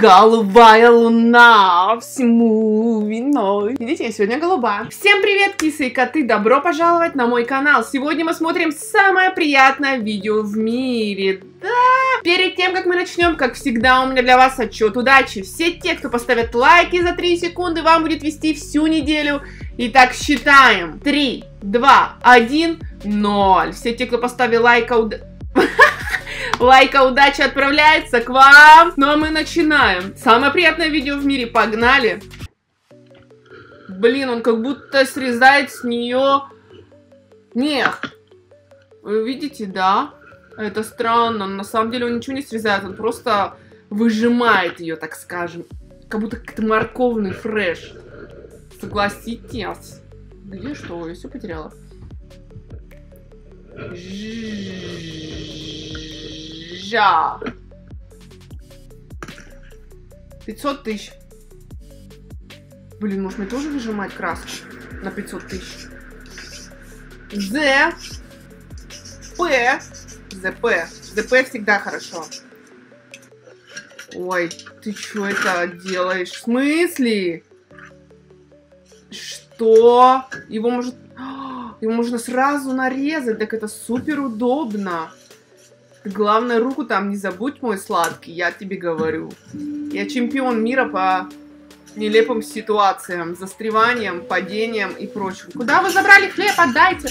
Голубая луна всему виной. Видите, я сегодня голубая. Всем привет, кисы и коты! Добро пожаловать на мой канал. Сегодня мы смотрим самое приятное видео в мире. Да! Перед тем, как мы начнем, как всегда, у меня для вас отчет удачи. Все те, кто поставят лайки за 3 секунды, вам будет вести всю неделю. Итак, считаем. 3, 2, 1, 0. Все те, кто поставил удачи... Лайка удачи отправляется к вам. Ну а мы начинаем. Самое приятное видео в мире. Погнали. Блин, он как будто срезает с нее Нет. Вы видите, да? Это странно. На самом деле он ничего не срезает. Он просто выжимает ее, так скажем. Как будто какой-то морковный фреш. Согласитесь. Где что? Я все потеряла. Жа. 500 тысяч. Блин, может мне тоже выжимать краску на 500 тысяч? З. П. ЗП. ЗП всегда хорошо. Ой, ты что это делаешь? В смысле? Что? Его может... Его можно сразу нарезать, так это супер удобно. Главное, руку там не забудь, мой сладкий, я тебе говорю. Я чемпион мира по нелепым ситуациям, застреванием, падением и прочим. Куда вы забрали хлеб? Отдайте!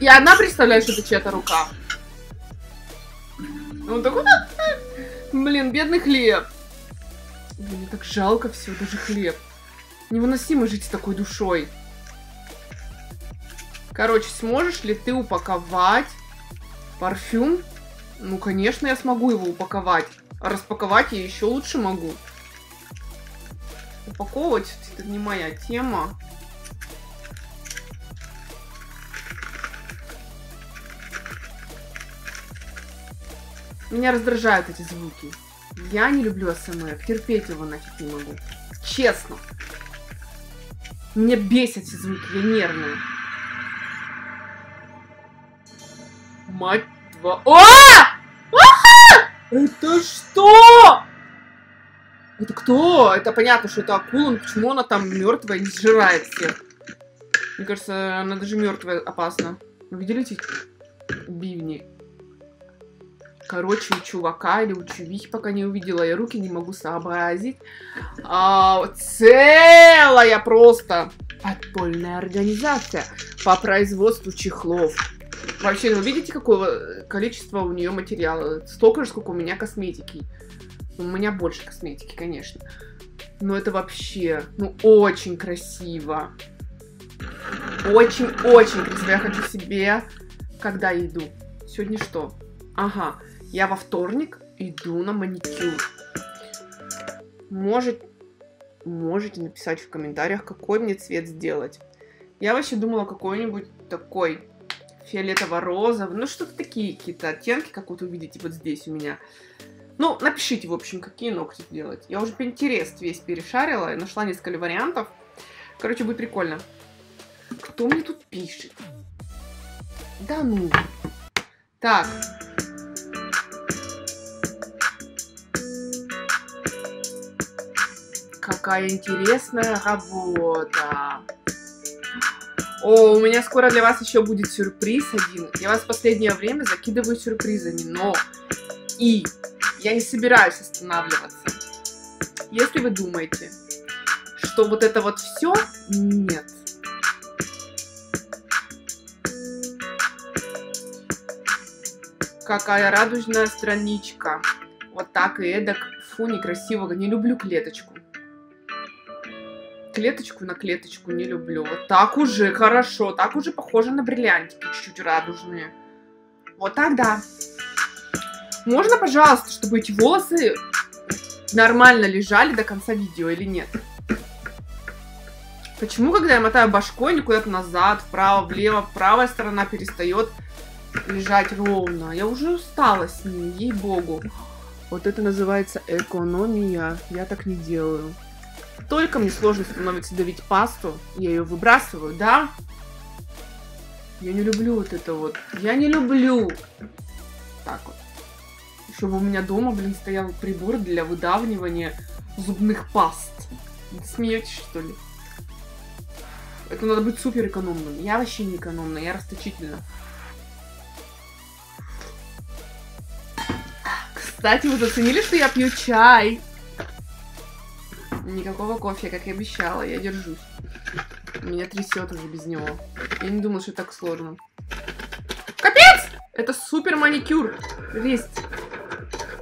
И одна представляешь, что это чья-то рука. Он такой, блин, бедный хлеб. Мне так жалко все, даже хлеб. Невыносимо жить с такой душой. Короче, сможешь ли ты упаковать парфюм? Ну, конечно, я смогу его упаковать. Распаковать я еще лучше могу. Упаковывать это не моя тема. Меня раздражают эти звуки. Я не люблю СМР. Терпеть его нафиг не могу. Честно. Меня бесят эти звуки. Я нервная. Мать твою... О! Это что? Это кто? Это понятно, что это акула, но почему она там мертвая не сжирает всех? Мне кажется, она даже мертвая опасна. Вы видели эти бивни? Короче, у чувака или у чувихи пока не увидела, я руки не могу сообразить. А, целая просто подпольная организация по производству чехлов. Вообще, вы видите, какое количество у нее материала? Столько же, сколько у меня косметики. У меня больше косметики, конечно. Но это вообще, ну, очень красиво. Очень-очень красиво. Я хочу себе, когда иду. Сегодня что? Ага, я во вторник иду на маникюр. Может, можете написать в комментариях, какой мне цвет сделать. Я вообще думала какой-нибудь такой фиолетово-розовый. Ну, что-то такие какие-то оттенки, как вот увидите вот здесь у меня. Ну, напишите, в общем, какие ногти делать. Я уже Pinterest весь перешарила и нашла несколько вариантов. Короче, будет прикольно. Кто мне тут пишет? Да ну. Так, какая интересная работа. О, у меня скоро для вас еще будет сюрприз один. Я вас в последнее время закидываю сюрпризами, но и я не собираюсь останавливаться. Если вы думаете, что вот это вот все, нет. Какая радужная страничка. Вот так и эдак. Фу, некрасиво. Не люблю клеточку клеточку на клеточку не люблю. Так уже хорошо, так уже похоже на бриллиантики, чуть-чуть радужные. Вот так да. Можно, пожалуйста, чтобы эти волосы нормально лежали до конца видео или нет? Почему, когда я мотаю башкой, не куда-то назад, вправо, влево, правая сторона перестает лежать ровно? Я уже устала с ним, ей-богу. Вот это называется экономия. Я так не делаю. Только мне сложно становится давить пасту, я ее выбрасываю, да? Я не люблю вот это вот. Я не люблю. Так вот. Чтобы у меня дома, блин, стоял прибор для выдавливания зубных паст. Смеетесь, что ли? Это надо быть супер экономным. Я вообще не экономная, я расточительна. Кстати, вы заценили, что я пью чай? Никакого кофе, как и обещала, я держусь. Меня трясет уже без него. Я не думала, что так сложно. Капец! Это супер маникюр. Лист.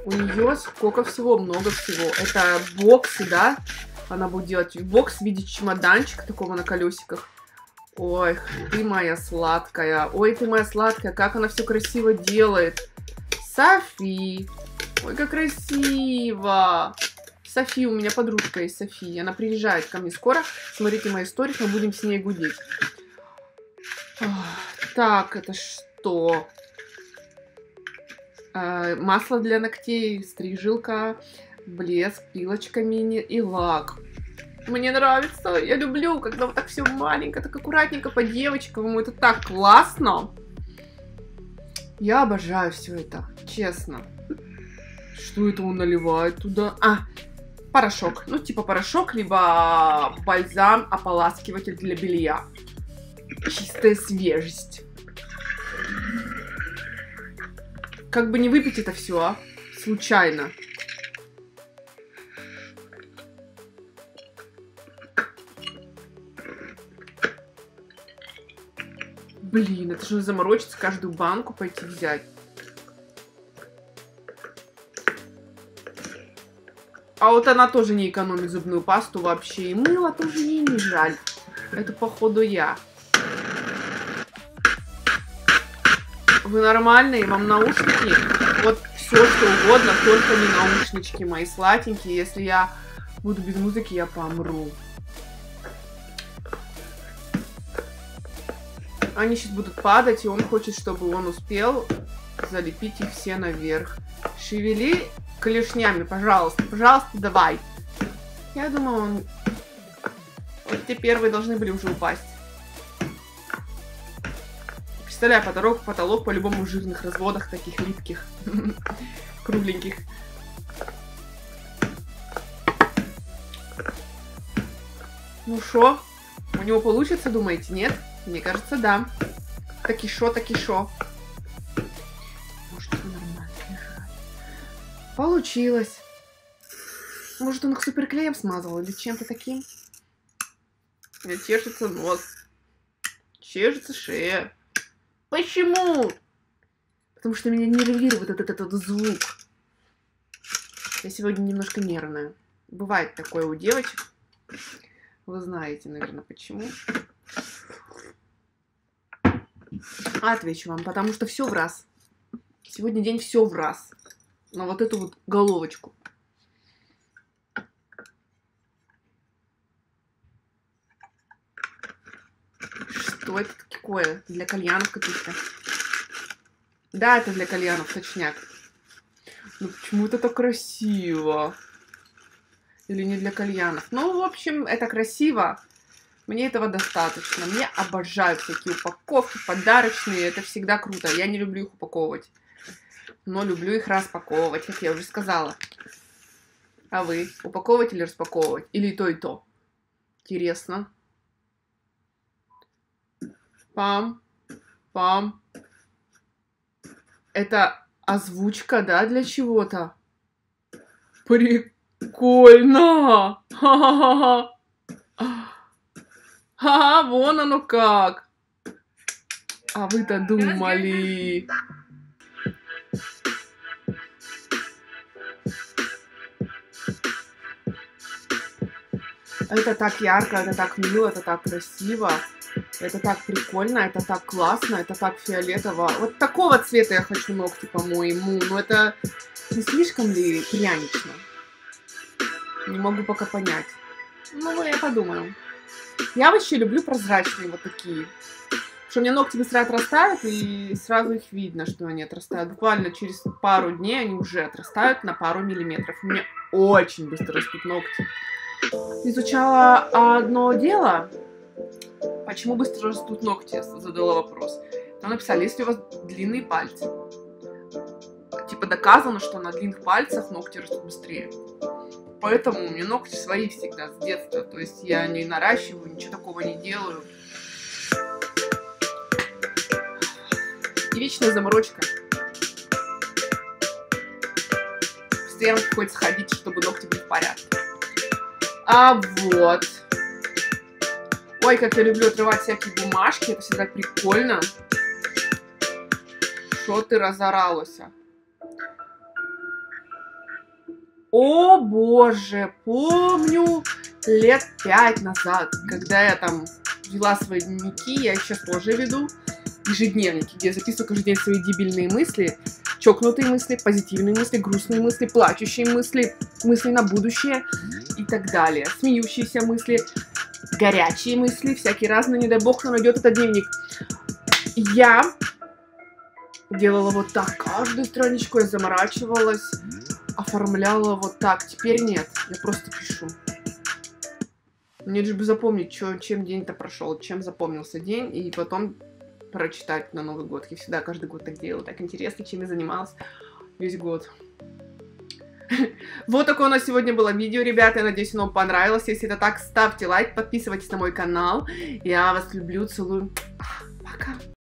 У нее сколько всего, много всего. Это боксы, да? Она будет делать бокс в виде чемоданчика такого на колесиках. Ой, ты моя сладкая. Ой, ты моя сладкая. Как она все красиво делает. Софи. Ой, как красиво. Софи, у меня подружка есть София. Она приезжает ко мне скоро. Смотрите мои истории, мы будем с ней гудеть. Так, это что? Э, масло для ногтей, стрижилка, блеск, пилочка мини и лак. Мне нравится, я люблю, когда вот так все маленько, так аккуратненько по девочкам, это так классно. Я обожаю все это, честно. Что это он наливает туда? А, порошок. Ну, типа порошок, либо бальзам, ополаскиватель для белья. Чистая свежесть. Как бы не выпить это все, а? Случайно. Блин, это же заморочиться каждую банку пойти взять. А вот она тоже не экономит зубную пасту вообще. И мыло тоже ей не жаль. Это походу я. Вы нормальные? Вам наушники? Вот все, что угодно, только не наушнички мои сладенькие. Если я буду без музыки, я помру. Они сейчас будут падать, и он хочет, чтобы он успел залепить их все наверх. Шевели клешнями, пожалуйста. Пожалуйста, давай. Я думаю, он... Вот те первые должны были уже упасть. Представляю, потолок, потолок по-любому в жирных разводах, таких липких, кругленьких. Ну шо? У него получится, думаете, нет? Мне кажется, да. Таки шо, таки шо. Получилось. Может, он их суперклеем смазывал или чем-то таким? Мне чешется нос. Чешется шея. Почему? Потому что меня нервирует этот, этот, этот звук. Я сегодня немножко нервная. Бывает такое у девочек. Вы знаете, наверное, почему. Отвечу вам, потому что все в раз. Сегодня день все в раз на вот эту вот головочку. Что это такое? Для кальянов каких-то. Да, это для кальянов, точняк. Ну почему это так красиво? Или не для кальянов? Ну, в общем, это красиво. Мне этого достаточно. Мне обожают всякие упаковки, подарочные. Это всегда круто. Я не люблю их упаковывать но люблю их распаковывать, как я уже сказала. А вы упаковывать или распаковывать? Или и то, и то? Интересно. Пам, пам. Это озвучка, да, для чего-то? Прикольно! Ха-ха-ха! Ха, вон оно как! А вы-то думали... Это так ярко, это так мило, это так красиво. Это так прикольно, это так классно, это так фиолетово. Вот такого цвета я хочу ногти, по-моему. Но это не слишком ли прянично? Не могу пока понять. Ну, я подумаю. Я вообще люблю прозрачные вот такие. Что у меня ногти быстро отрастают, и сразу их видно, что они отрастают. Буквально через пару дней они уже отрастают на пару миллиметров. У меня очень быстро растут ногти изучала одно дело, почему быстро растут ногти, задала вопрос. Там написали, если у вас длинные пальцы, доказано, что на длинных пальцах ногти растут быстрее. Поэтому у меня ногти свои всегда с детства. То есть я не наращиваю, ничего такого не делаю. И вечная заморочка. Постоянно приходится ходить, чтобы ногти были в порядке. А вот. Ой, как я люблю отрывать всякие бумажки. Это всегда прикольно. Что ты разоралась? О боже, помню лет пять назад, когда я там вела свои дневники, я их сейчас тоже веду, ежедневники, где я записываю каждый день свои дебильные мысли, чокнутые мысли, позитивные мысли, грустные мысли, плачущие мысли, мысли на будущее и так далее, смеющиеся мысли, горячие мысли, всякие разные, не дай бог, кто найдет этот дневник. Я делала вот так, каждую страничку я заморачивалась, оформляла вот так. Теперь нет, я просто пишу. Мне лишь бы запомнить, чё, чем день-то прошел, чем запомнился день, и потом прочитать на Новый год. Я всегда каждый год так делаю. Так интересно, чем я занималась весь год. Вот такое у нас сегодня было видео, ребята. Я надеюсь, оно понравилось. Если это так, ставьте лайк, подписывайтесь на мой канал. Я вас люблю, целую. Пока.